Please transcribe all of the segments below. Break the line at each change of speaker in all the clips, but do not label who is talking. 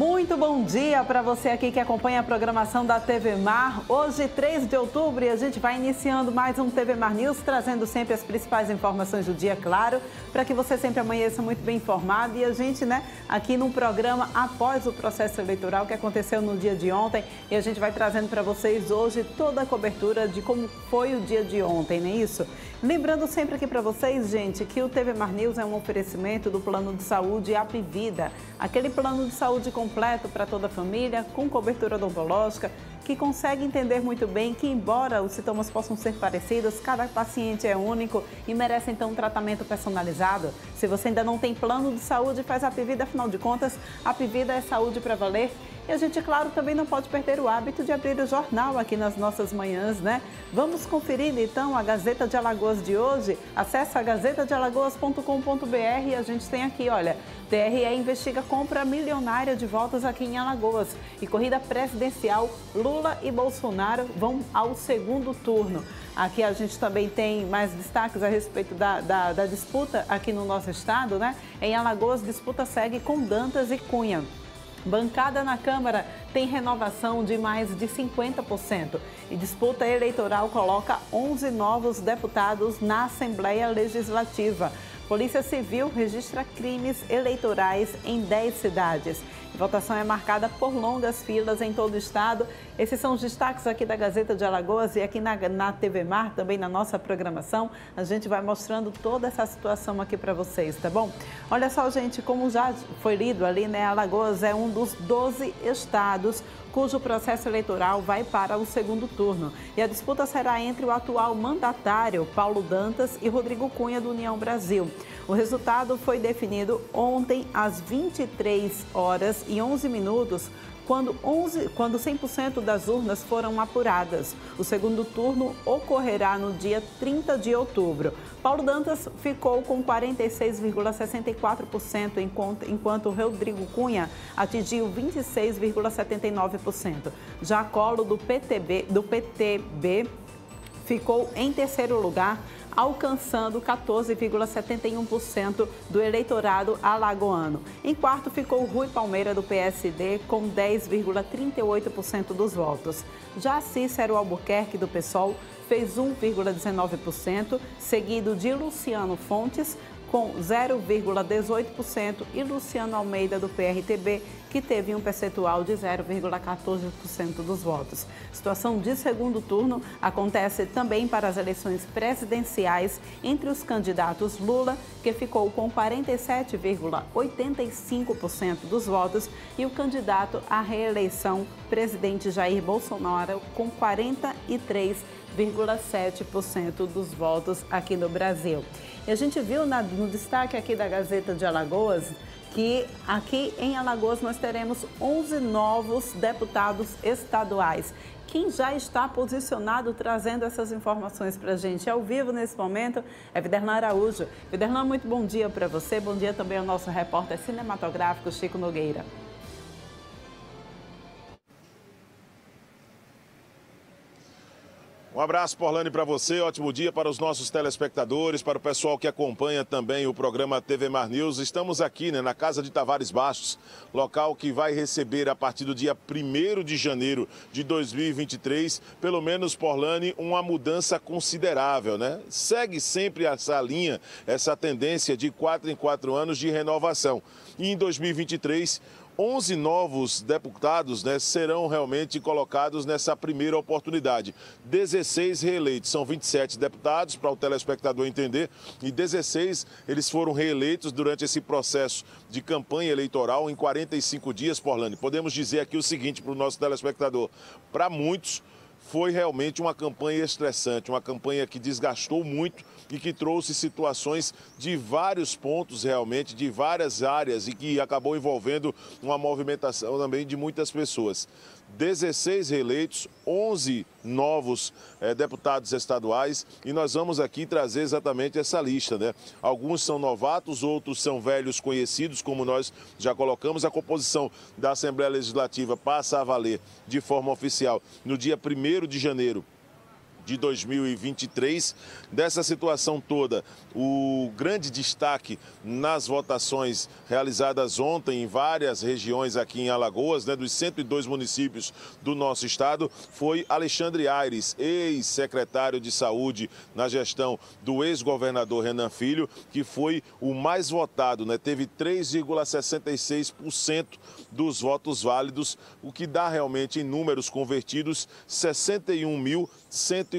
Muito bom dia para você aqui que acompanha a programação da TV Mar. Hoje, 3 de outubro, e a gente vai iniciando mais um TV Mar News, trazendo sempre as principais informações do dia, claro, para que você sempre amanheça muito bem informado. E a gente, né, aqui no programa após o processo eleitoral que aconteceu no dia de ontem, e a gente vai trazendo para vocês hoje toda a cobertura de como foi o dia de ontem, não é isso? Lembrando sempre aqui para vocês, gente, que o TV Mar News é um oferecimento do Plano de Saúde Apivida, aquele plano de saúde completo para toda a família, com cobertura odontológica, que consegue entender muito bem que, embora os sintomas possam ser parecidos, cada paciente é único e merece então um tratamento personalizado. Se você ainda não tem plano de saúde, faz a Pivida, afinal de contas, a Pivida é saúde para valer. E a gente, claro, também não pode perder o hábito de abrir o jornal aqui nas nossas manhãs, né? Vamos conferir então a Gazeta de Alagoas de hoje. Acesse a gazetadealagoas.com.br e a gente tem aqui, olha, TRE investiga compra milionária de votos aqui em Alagoas. E corrida presidencial, Lula e Bolsonaro vão ao segundo turno. Aqui a gente também tem mais destaques a respeito da, da, da disputa aqui no nosso estado, né? Em Alagoas, disputa segue com Dantas e Cunha. Bancada na Câmara tem renovação de mais de 50% e disputa eleitoral coloca 11 novos deputados na Assembleia Legislativa. Polícia Civil registra crimes eleitorais em 10 cidades. Votação é marcada por longas filas em todo o estado. Esses são os destaques aqui da Gazeta de Alagoas e aqui na, na TV Mar, também na nossa programação. A gente vai mostrando toda essa situação aqui para vocês, tá bom? Olha só, gente, como já foi lido ali, né? Alagoas é um dos 12 estados cujo processo eleitoral vai para o segundo turno. E a disputa será entre o atual mandatário, Paulo Dantas, e Rodrigo Cunha, do União Brasil. O resultado foi definido ontem às 23 horas e 11 minutos quando, 11, quando 100% das urnas foram apuradas. O segundo turno ocorrerá no dia 30 de outubro. Paulo Dantas ficou com 46,64%, enquanto, enquanto Rodrigo Cunha atingiu 26,79%. Já Colo do PTB, do PTB ficou em terceiro lugar alcançando 14,71% do eleitorado alagoano. Em quarto ficou Rui Palmeira, do PSD, com 10,38% dos votos. Já Cícero Albuquerque, do PSOL, fez 1,19%, seguido de Luciano Fontes, com 0,18%, e Luciano Almeida, do PRTB, que teve um percentual de 0,14% dos votos. Situação de segundo turno acontece também para as eleições presidenciais entre os candidatos Lula, que ficou com 47,85% dos votos, e o candidato à reeleição, presidente Jair Bolsonaro, com 43,7% dos votos aqui no Brasil. E a gente viu no destaque aqui da Gazeta de Alagoas que aqui em Alagoas nós teremos 11 novos deputados estaduais. Quem já está posicionado trazendo essas informações para a gente ao vivo nesse momento é Viderlan Araújo. Viderlan, muito bom dia para você. Bom dia também ao nosso repórter cinematográfico Chico Nogueira.
Um abraço, Porlane, para você. Ótimo dia para os nossos telespectadores, para o pessoal que acompanha também o programa TV Mar News. Estamos aqui né, na Casa de Tavares Bastos, local que vai receber a partir do dia 1 de janeiro de 2023, pelo menos, Porlane, uma mudança considerável, né? Segue sempre essa linha, essa tendência de quatro em quatro anos de renovação. E em 2023, 11 novos deputados né, serão realmente colocados nessa primeira oportunidade. 16 reeleitos, são 27 deputados, para o telespectador entender, e 16 eles foram reeleitos durante esse processo de campanha eleitoral em 45 dias, Porlane. Podemos dizer aqui o seguinte para o nosso telespectador: para muitos, foi realmente uma campanha estressante, uma campanha que desgastou muito e que trouxe situações de vários pontos realmente, de várias áreas e que acabou envolvendo uma movimentação também de muitas pessoas. 16 reeleitos, 11 novos eh, deputados estaduais e nós vamos aqui trazer exatamente essa lista, né? Alguns são novatos, outros são velhos conhecidos, como nós já colocamos. A composição da Assembleia Legislativa passa a valer de forma oficial no dia 1 de janeiro de 2023. Dessa situação toda, o grande destaque nas votações realizadas ontem em várias regiões aqui em Alagoas, né, dos 102 municípios do nosso estado, foi Alexandre Aires, ex-secretário de Saúde na gestão do ex-governador Renan Filho, que foi o mais votado, né, teve 3,66% dos votos válidos, o que dá realmente em números convertidos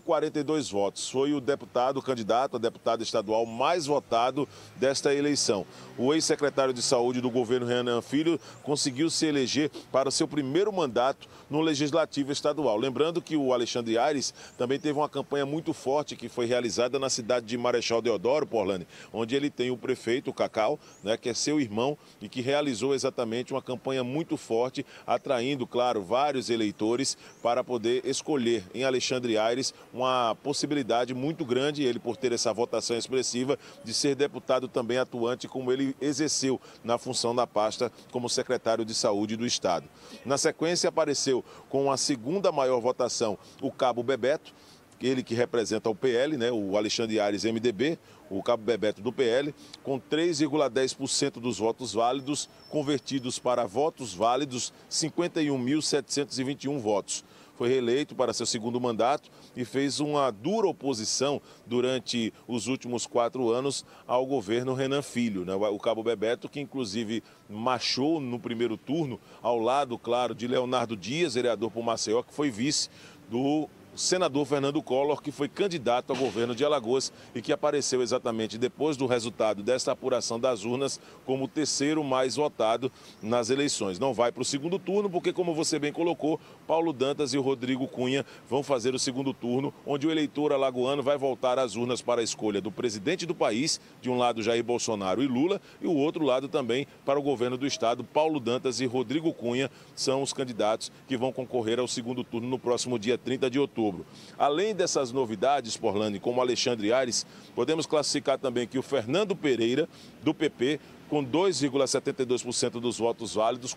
61.142 votos. Foi o deputado, o candidato a deputado estadual mais votado desta eleição. O ex-secretário de Saúde do governo Renan Filho conseguiu se eleger para o seu primeiro mandato no Legislativo Estadual. Lembrando que o Alexandre Aires também teve uma campanha muito forte que foi realizada na cidade de Marechal Deodoro, Porlane, onde ele tem o prefeito, o Cacau, né, que é seu irmão e que realizou exatamente uma campanha muito forte, atraindo, claro, vários eleitores para poder escolher em Alexandre Aires uma possibilidade muito grande, ele por ter essa votação expressiva, de ser deputado também atuante como ele exerceu na função da pasta como secretário de Saúde do Estado. Na sequência apareceu com a segunda maior votação o Cabo Bebeto, ele que representa o PL, né, o Alexandre Ares MDB, o Cabo Bebeto do PL, com 3,10% dos votos válidos, convertidos para votos válidos, 51.721 votos. Foi reeleito para seu segundo mandato e fez uma dura oposição durante os últimos quatro anos ao governo Renan Filho, né? o Cabo Bebeto, que inclusive marchou no primeiro turno ao lado, claro, de Leonardo Dias, vereador por Maceió, que foi vice do senador Fernando Collor, que foi candidato ao governo de Alagoas e que apareceu exatamente depois do resultado desta apuração das urnas como o terceiro mais votado nas eleições. Não vai para o segundo turno, porque, como você bem colocou, Paulo Dantas e o Rodrigo Cunha vão fazer o segundo turno, onde o eleitor alagoano vai voltar às urnas para a escolha do presidente do país, de um lado Jair Bolsonaro e Lula, e o outro lado também para o governo do estado, Paulo Dantas e Rodrigo Cunha são os candidatos que vão concorrer ao segundo turno no próximo dia 30 de outubro. Além dessas novidades, Porlane, como Alexandre Aires, podemos classificar também que o Fernando Pereira, do PP, com 2,72% dos votos válidos,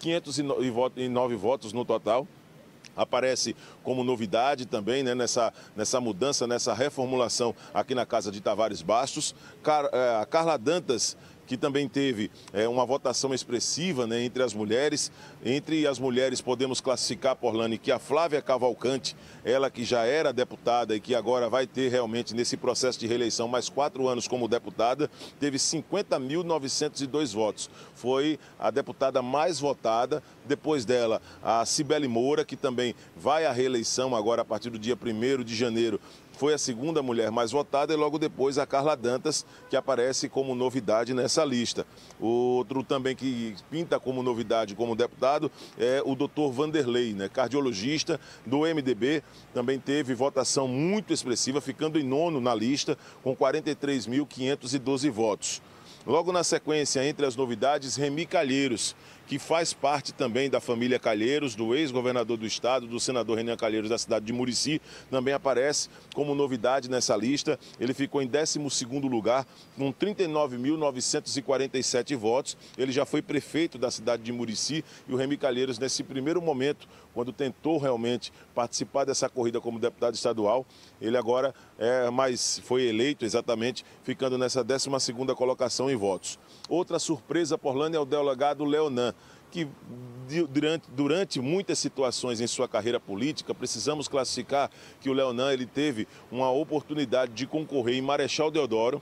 45.509 votos no total, aparece como novidade também né, nessa, nessa mudança, nessa reformulação aqui na Casa de Tavares Bastos. Car, é, a Carla Dantas que também teve é, uma votação expressiva né, entre as mulheres. Entre as mulheres podemos classificar, Porlane, que a Flávia Cavalcante, ela que já era deputada e que agora vai ter realmente nesse processo de reeleição mais quatro anos como deputada, teve 50.902 votos. Foi a deputada mais votada. Depois dela, a Cibele Moura, que também vai à reeleição agora a partir do dia 1 de janeiro foi a segunda mulher mais votada e logo depois a Carla Dantas, que aparece como novidade nessa lista. Outro também que pinta como novidade como deputado é o doutor Vanderlei, né, cardiologista do MDB, também teve votação muito expressiva, ficando em nono na lista, com 43.512 votos. Logo na sequência, entre as novidades, Remi Calheiros, que faz parte também da família Calheiros, do ex-governador do estado, do senador Renan Calheiros da cidade de Murici, também aparece como novidade nessa lista. Ele ficou em 12º lugar com 39.947 votos. Ele já foi prefeito da cidade de Murici e o Remy Calheiros nesse primeiro momento, quando tentou realmente participar dessa corrida como deputado estadual, ele agora é mais foi eleito exatamente, ficando nessa 12ª colocação em votos. Outra surpresa por Lândia é o delegado Leonan que durante, durante muitas situações em sua carreira política, precisamos classificar que o Leonan ele teve uma oportunidade de concorrer em Marechal Deodoro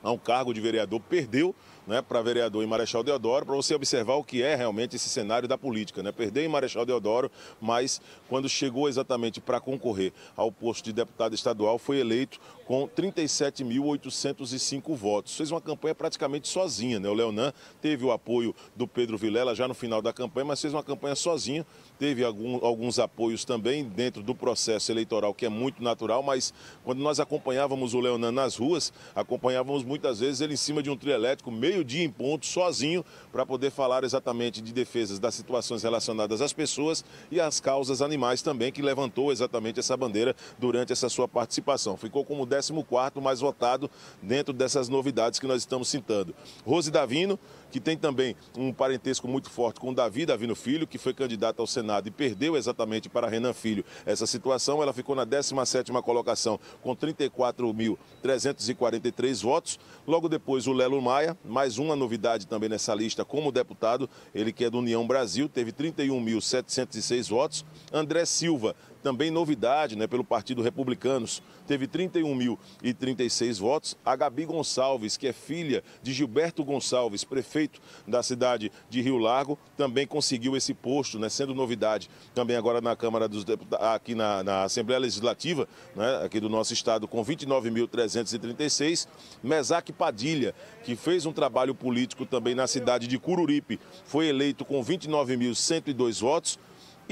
a um cargo de vereador, perdeu né, para vereador em Marechal Deodoro, para você observar o que é realmente esse cenário da política. Né? Perder em Marechal Deodoro, mas quando chegou exatamente para concorrer ao posto de deputado estadual, foi eleito com 37.805 votos. Fez uma campanha praticamente sozinha. Né? O Leonan teve o apoio do Pedro Vilela já no final da campanha, mas fez uma campanha sozinho. Teve algum, alguns apoios também dentro do processo eleitoral, que é muito natural, mas quando nós acompanhávamos o Leonan nas ruas, acompanhávamos muitas vezes ele em cima de um trio elétrico, meio-dia em ponto, sozinho, para poder falar exatamente de defesas das situações relacionadas às pessoas e às causas animais também, que levantou exatamente essa bandeira durante essa sua participação. Ficou como 14º mais votado dentro dessas novidades que nós estamos citando. Rose Davino, que tem também um parentesco muito forte com Davi Davino Filho, que foi candidato ao Senado e perdeu exatamente para Renan Filho essa situação. Ela ficou na 17ª colocação com 34.343 votos. Logo depois o Lelo Maia, mais uma novidade também nessa lista como deputado, ele que é do União Brasil, teve 31.706 votos. André Silva, também novidade né, pelo Partido Republicanos, teve 31.036 votos. A Gabi Gonçalves, que é filha de Gilberto Gonçalves, prefeito da cidade de Rio Largo, também conseguiu esse posto, né, sendo novidade também agora na Câmara dos Deputados, aqui na, na Assembleia Legislativa, né, aqui do nosso estado, com 29.336. Mesaque Padilha, que fez um trabalho político também na cidade de Cururipe, foi eleito com 29.102 votos.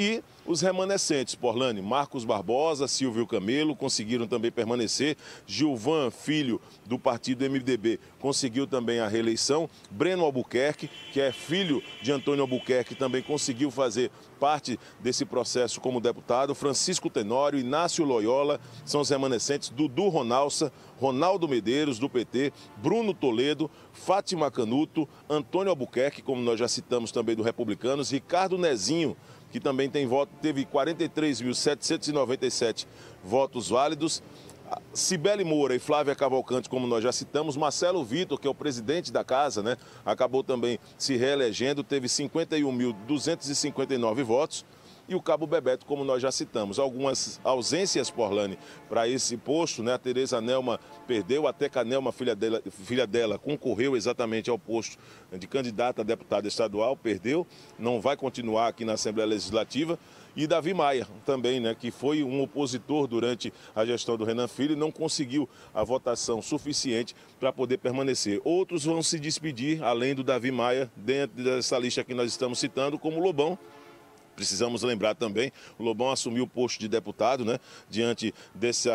E os remanescentes, Porlane, Marcos Barbosa, Silvio Camelo, conseguiram também permanecer. Gilvan, filho do partido MDB, conseguiu também a reeleição. Breno Albuquerque, que é filho de Antônio Albuquerque, também conseguiu fazer parte desse processo como deputado. Francisco Tenório, Inácio Loyola, são os remanescentes. Dudu Ronalça, Ronaldo Medeiros, do PT, Bruno Toledo, Fátima Canuto, Antônio Albuquerque, como nós já citamos também do Republicanos, Ricardo Nezinho, que também tem voto, teve 43.797 votos válidos. Cibele Moura e Flávia Cavalcante, como nós já citamos, Marcelo Vitor, que é o presidente da casa, né, acabou também se reelegendo, teve 51.259 votos e o Cabo Bebeto, como nós já citamos. Algumas ausências, Porlane, para esse posto, né? A Tereza Nelma perdeu, a Nelma, filha dela, filha dela, concorreu exatamente ao posto de candidata a deputada estadual, perdeu, não vai continuar aqui na Assembleia Legislativa. E Davi Maia também, né, que foi um opositor durante a gestão do Renan Filho e não conseguiu a votação suficiente para poder permanecer. Outros vão se despedir, além do Davi Maia, dentro dessa lista que nós estamos citando, como Lobão, Precisamos lembrar também, o Lobão assumiu o posto de deputado, né, diante desse,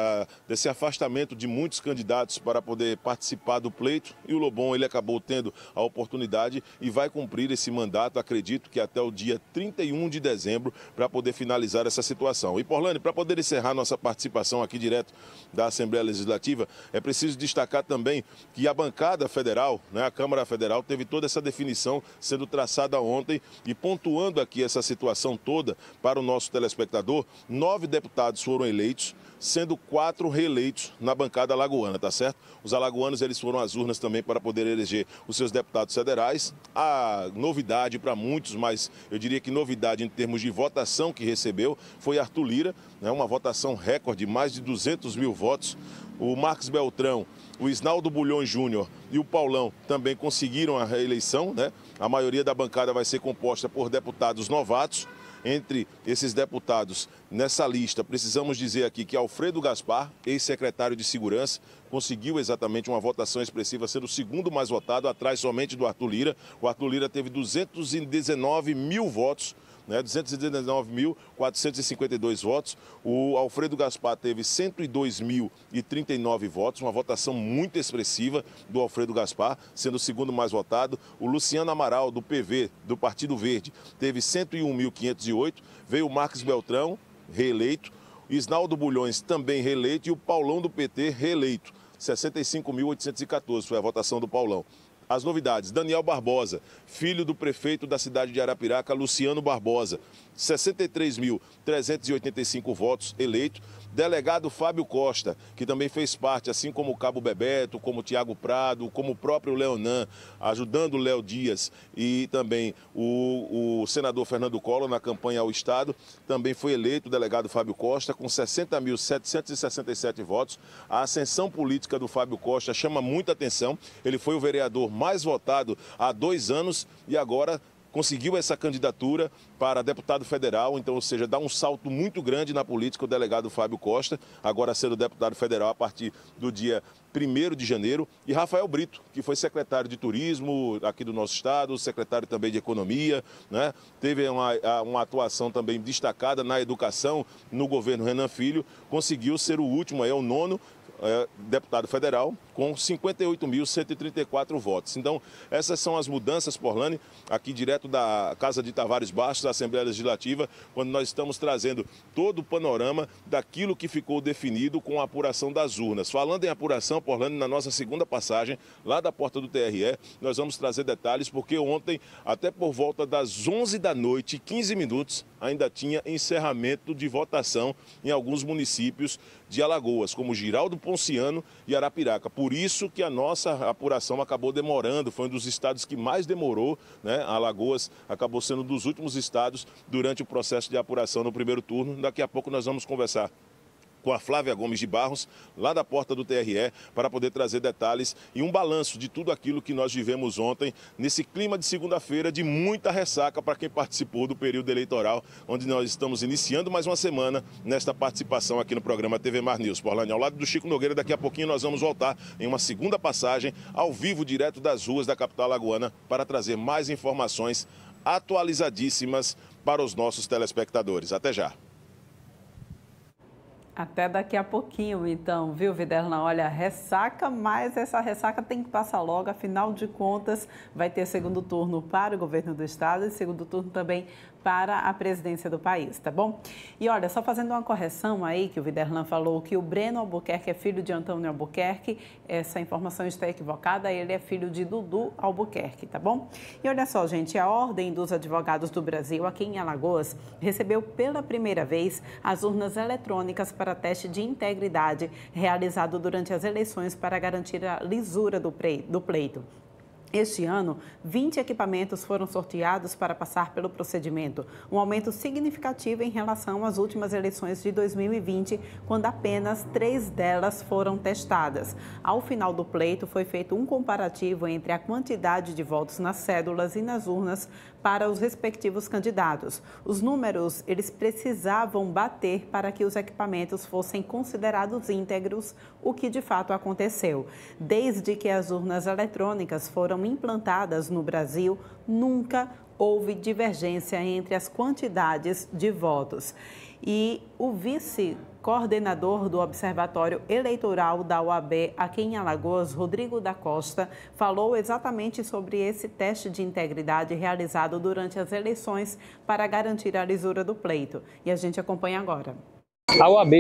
desse afastamento de muitos candidatos para poder participar do pleito, e o Lobão ele acabou tendo a oportunidade e vai cumprir esse mandato, acredito que até o dia 31 de dezembro, para poder finalizar essa situação. E Porlane, para poder encerrar nossa participação aqui direto da Assembleia Legislativa, é preciso destacar também que a bancada federal, né, a Câmara Federal, teve toda essa definição sendo traçada ontem e pontuando aqui essa situação toda para o nosso telespectador, nove deputados foram eleitos, sendo quatro reeleitos na bancada alagoana, tá certo? Os alagoanos eles foram às urnas também para poder eleger os seus deputados federais. A novidade para muitos, mas eu diria que novidade em termos de votação que recebeu, foi Arthur Lira, né, uma votação recorde, mais de 200 mil votos. O Marcos Beltrão, o Isnaldo Bulhões Júnior e o Paulão também conseguiram a reeleição, né? A maioria da bancada vai ser composta por deputados novatos entre esses deputados nessa lista, precisamos dizer aqui que Alfredo Gaspar, ex-secretário de Segurança, conseguiu exatamente uma votação expressiva, sendo o segundo mais votado, atrás somente do Arthur Lira. O Arthur Lira teve 219 mil votos né, 219.452 votos. O Alfredo Gaspar teve 102.039 votos, uma votação muito expressiva do Alfredo Gaspar, sendo o segundo mais votado. O Luciano Amaral, do PV, do Partido Verde, teve 101.508. Veio o Marcos Beltrão, reeleito. Isnaldo Bulhões, também reeleito. E o Paulão, do PT, reeleito. 65.814 foi a votação do Paulão. As novidades: Daniel Barbosa, filho do prefeito da cidade de Arapiraca, Luciano Barbosa, 63.385 votos eleito. Delegado Fábio Costa, que também fez parte, assim como o Cabo Bebeto, como o Tiago Prado, como o próprio Leonan, ajudando o Léo Dias e também o, o, senador Fernando Collor na campanha ao Estado, também foi eleito o delegado Fábio Costa com 60.767 votos. A ascensão política do Fábio Costa chama muita atenção. Ele foi o vereador mais votado há dois anos e agora conseguiu essa candidatura para deputado federal, então, ou seja, dá um salto muito grande na política o delegado Fábio Costa, agora sendo deputado federal a partir do dia 1 de janeiro, e Rafael Brito, que foi secretário de turismo aqui do nosso estado, secretário também de economia, né? teve uma, uma atuação também destacada na educação no governo Renan Filho, conseguiu ser o último, é o nono é, deputado federal com 58.134 votos. Então, essas são as mudanças, Porlane, aqui direto da Casa de Tavares Baixos, da Assembleia Legislativa, quando nós estamos trazendo todo o panorama daquilo que ficou definido com a apuração das urnas. Falando em apuração, Porlane, na nossa segunda passagem, lá da porta do TRE, nós vamos trazer detalhes, porque ontem, até por volta das 11 da noite, 15 minutos, ainda tinha encerramento de votação em alguns municípios de Alagoas, como Giraldo Ponciano e Arapiraca. Por isso que a nossa apuração acabou demorando, foi um dos estados que mais demorou, né? Alagoas acabou sendo um dos últimos estados durante o processo de apuração no primeiro turno. Daqui a pouco nós vamos conversar com a Flávia Gomes de Barros, lá da porta do TRE, para poder trazer detalhes e um balanço de tudo aquilo que nós vivemos ontem, nesse clima de segunda-feira de muita ressaca para quem participou do período eleitoral, onde nós estamos iniciando mais uma semana nesta participação aqui no programa TV Mar News. Porlane, ao lado do Chico Nogueira, daqui a pouquinho nós vamos voltar em uma segunda passagem, ao vivo, direto das ruas da capital lagoana, para trazer mais informações atualizadíssimas para os nossos telespectadores. Até já!
Até daqui a pouquinho, então, viu, Viderna? Olha, ressaca, mas essa ressaca tem que passar logo, afinal de contas, vai ter segundo turno para o governo do estado e segundo turno também para a presidência do país, tá bom? E olha, só fazendo uma correção aí, que o Viderlan falou que o Breno Albuquerque é filho de Antônio Albuquerque, essa informação está equivocada, ele é filho de Dudu Albuquerque, tá bom? E olha só, gente, a Ordem dos Advogados do Brasil, aqui em Alagoas, recebeu pela primeira vez as urnas eletrônicas para teste de integridade realizado durante as eleições para garantir a lisura do pleito. Este ano, 20 equipamentos foram sorteados para passar pelo procedimento, um aumento significativo em relação às últimas eleições de 2020, quando apenas três delas foram testadas. Ao final do pleito, foi feito um comparativo entre a quantidade de votos nas cédulas e nas urnas para os respectivos candidatos. Os números, eles precisavam bater para que os equipamentos fossem considerados íntegros, o que de fato aconteceu. Desde que as urnas eletrônicas foram implantadas no Brasil, nunca houve divergência entre as quantidades de votos. E o vice coordenador do Observatório Eleitoral da UAB aqui em Alagoas, Rodrigo da Costa, falou exatamente sobre esse teste de integridade realizado durante as eleições para garantir a lisura do pleito. E a gente acompanha agora.
A OAB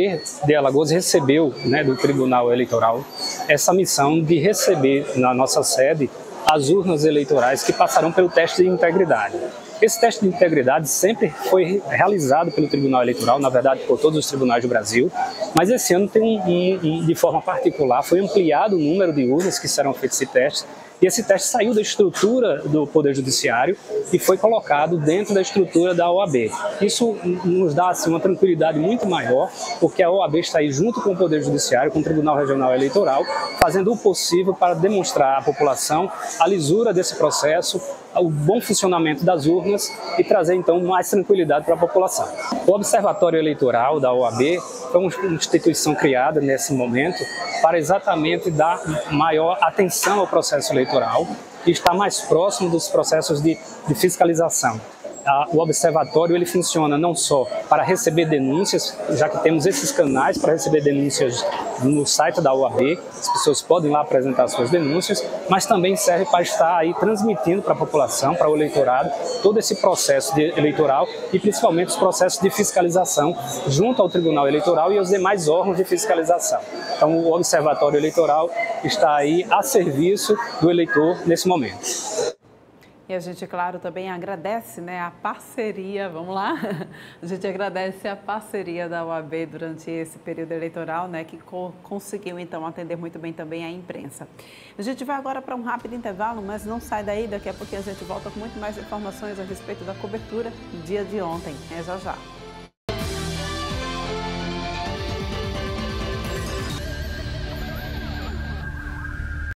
de Alagoas recebeu né, do Tribunal Eleitoral essa missão de receber na nossa sede as urnas eleitorais que passarão pelo teste de integridade. Esse teste de integridade sempre foi realizado pelo Tribunal Eleitoral, na verdade por todos os tribunais do Brasil, mas esse ano tem um, um, um, de forma particular, foi ampliado o número de urnas que serão feitos esse teste, e esse teste saiu da estrutura do Poder Judiciário e foi colocado dentro da estrutura da OAB. Isso nos dá assim, uma tranquilidade muito maior, porque a OAB está aí junto com o Poder Judiciário, com o Tribunal Regional Eleitoral, fazendo o possível para demonstrar à população a lisura desse processo, o bom funcionamento das urnas e trazer então mais tranquilidade para a população. O Observatório Eleitoral da OAB foi uma instituição criada nesse momento para exatamente dar maior atenção ao processo eleitoral e estar mais próximo dos processos de, de fiscalização a, o observatório ele funciona não só para receber denúncias, já que temos esses canais para receber denúncias no site da UAB, as pessoas podem lá apresentar suas denúncias, mas também serve para estar aí transmitindo para a população, para o eleitorado, todo esse processo eleitoral e principalmente os processos de fiscalização junto ao Tribunal Eleitoral e aos demais órgãos de fiscalização. Então, o Observatório Eleitoral está aí a serviço do eleitor nesse momento.
E a gente, claro, também agradece né, a parceria, vamos lá? A gente agradece a parceria da UAB durante esse período eleitoral, né, que co conseguiu, então, atender muito bem também a imprensa. A gente vai agora para um rápido intervalo, mas não sai daí, daqui a pouquinho a gente volta com muito mais informações a respeito da cobertura dia de ontem. É já já.